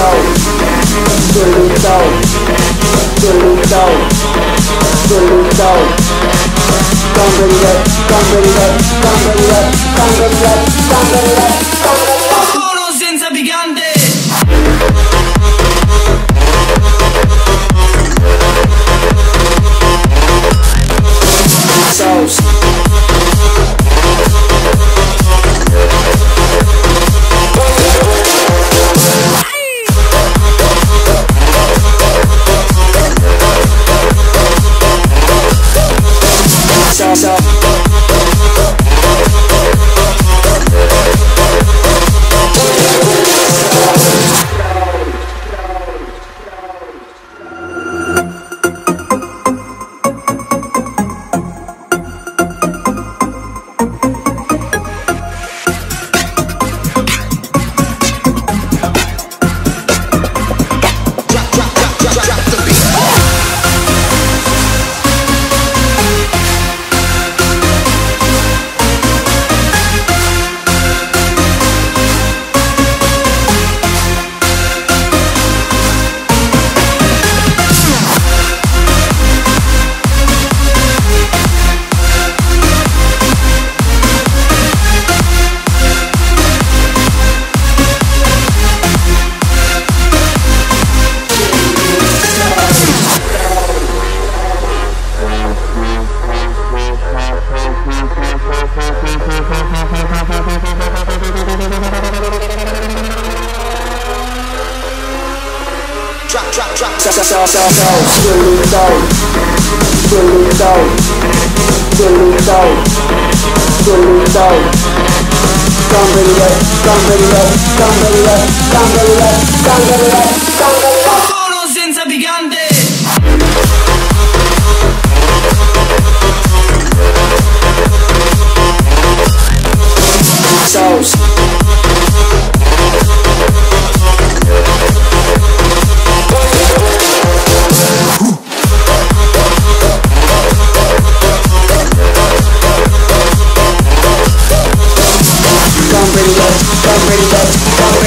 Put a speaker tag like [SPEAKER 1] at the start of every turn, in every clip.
[SPEAKER 1] solidão, solidão, solidão. Somebody let, somebody let, somebody let, somebody let, somebody let, somebody let. Drop, drop, drop, drop, drop, drop, drop. Silly soul. Silly soul. Silly soul. Silly soul. Somebody left, somebody left, somebody left, somebody left, somebody left. Go.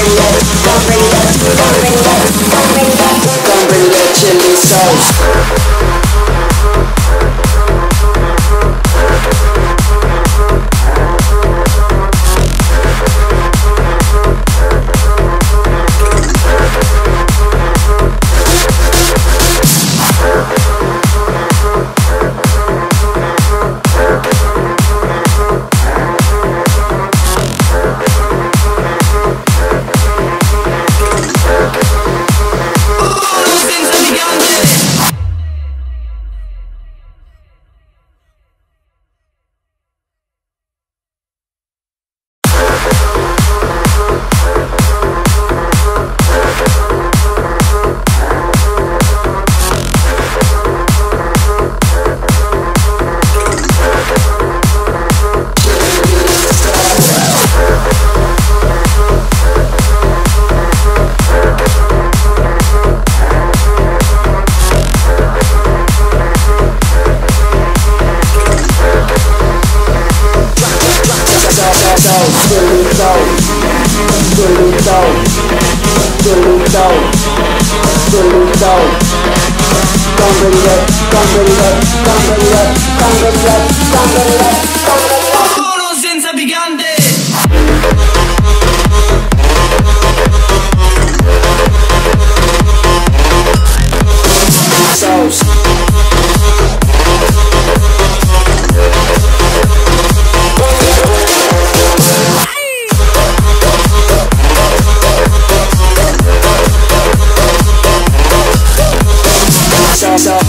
[SPEAKER 1] down, pull it down, pull it down, pull it down, pull it down. Come ready up, come ready up, come ready up, come ready up, come ready up, come ready up. so.